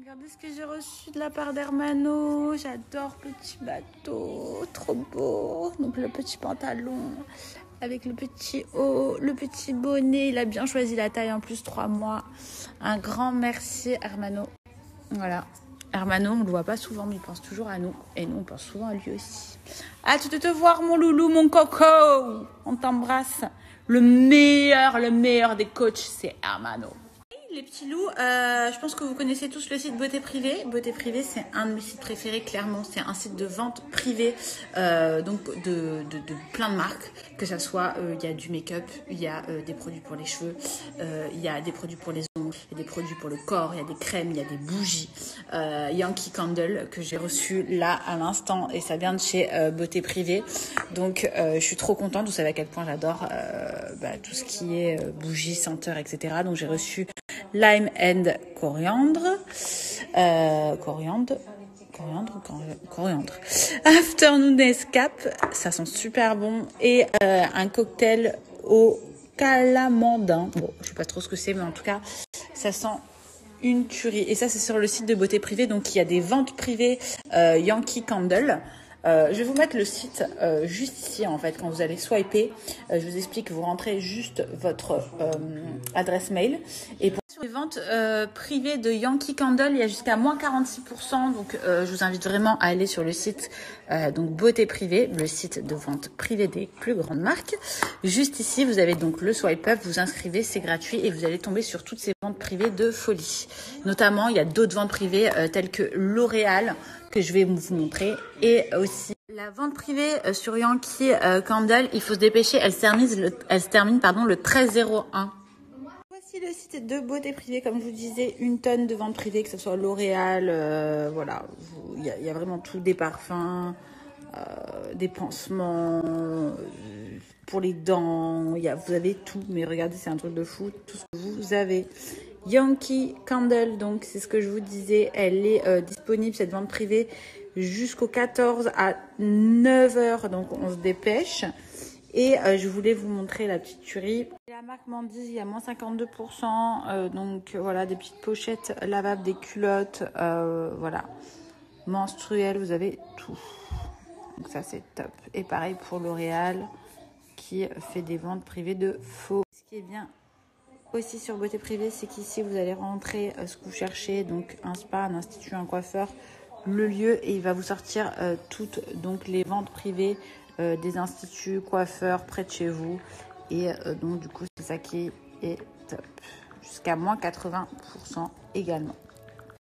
Regardez ce que j'ai reçu de la part d'Hermano. J'adore petit bateau, trop beau. Donc le petit pantalon avec le petit haut, le petit bonnet. Il a bien choisi la taille en plus 3 mois. Un grand merci Hermano. Voilà. Hermano, on ne le voit pas souvent, mais il pense toujours à nous. Et nous, on pense souvent à lui aussi. Hâte de te voir, mon loulou, mon coco. On t'embrasse. Le meilleur, le meilleur des coachs, c'est Hermano. Les petits loups, euh, je pense que vous connaissez tous le site Beauté Privée. Beauté Privée, c'est un de mes sites préférés, clairement. C'est un site de vente privée, euh, donc de, de, plein de marques. Que ça soit, euh, il y a du make-up, il y a des produits pour les cheveux, il y a des produits pour les ongles, il y a des produits pour le corps, il y a des crèmes, il y a des bougies. Yankee Candle que j'ai reçu là à l'instant et ça vient de chez Beauté Privée. Donc, je suis trop contente. Vous savez à quel point j'adore bah, tout ce qui est bougies, senteurs, etc. Donc, j'ai reçu lime and coriandre. Euh, coriandre. Coriandre, coriandre. Afternoon Escape, ça sent super bon. Et euh, un cocktail au calamandin. Bon, je sais pas trop ce que c'est, mais en tout cas, ça sent une tuerie. Et ça, c'est sur le site de beauté privée. Donc, il y a des ventes privées euh, Yankee Candle. Euh, je vais vous mettre le site juste ici en fait quand vous allez swiper. Je vous explique, vous rentrez juste votre adresse mail et pour les ventes privées de Yankee Candle, il y a jusqu'à moins 46%. Donc je vous invite vraiment à aller sur le site donc Beauté Privée, le site de vente privée des plus grandes marques. Juste ici, vous avez donc le swipe up, vous inscrivez, c'est gratuit et vous allez tomber sur toutes ces ventes privées de folie. Notamment, il y a d'autres ventes privées telles que L'Oréal que je vais vous montrer et aussi la vente privée sur Yankee Candle, il faut se dépêcher, elle se termine le, elle pardon, le 1301. Voici le site de beauté privée, comme je vous disais, une tonne de ventes privées, que ce soit L'Oréal, euh, voilà, il y, a vraiment tout, des parfums, euh, des pansements, euh, pour les dents, y a, vous avez tout, mais regardez, c'est un truc de fou, tout ce que vous avez. Yankee Candle, donc c'est ce que je vous disais, elle est disponible, cette vente privée, jusqu'au 14 à 9h, donc on se dépêche. Et euh, je voulais vous montrer la petite tuerie. La marque Mandy, il y a moins 52%, euh, donc voilà, des petites pochettes lavables, des culottes, voilà, menstruelles, vous avez tout. Donc ça c'est top. Et pareil pour L'Oréal, qui fait des ventes privées de faux. Ce qui est bien aussi sur beauté privée, c'est qu'ici vous allez rentrer euh, ce que vous cherchez, donc un spa, un institut, un coiffeur, le lieu et il va vous sortir euh, toutes donc les ventes privées euh, des instituts, coiffeurs près de chez vous et euh, donc du coup c'est ça qui est top jusqu'à moins 80% également.